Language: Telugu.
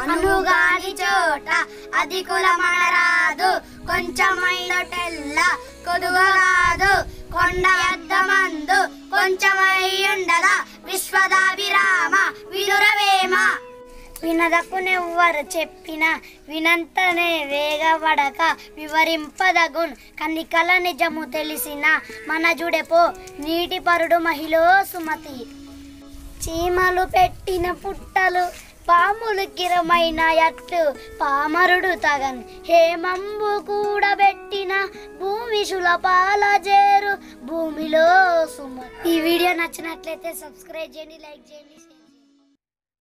అనుగాని చోట అది కులమనరాదు. కొంచెమైనటెల్ల కొదువగాదు. కొండ ఎద్దమందు కొంచెమయ్యుండదా విశ్వదాభిరామ వినురవేమ. వినదకునెవ్వరు చెప్పిన వినంతనే వేగపడక వివరింపదగున్. కనికల నిజము తెలిసిన మన జుడెపో నీటి పరుడు మహిళ సుమతి. చీమలు పెట్టిన పుట్టలు పాములు గిరమైన ఎట్లు పామరుడు తగన్ హేమంబు కూడబెట్టిన భూమి శులపాల చేరు. భూమిలో సుమ. ఈ వీడియో నచ్చినట్లయితే సబ్స్క్రైబ్ చేయండి లైక్ చేయండి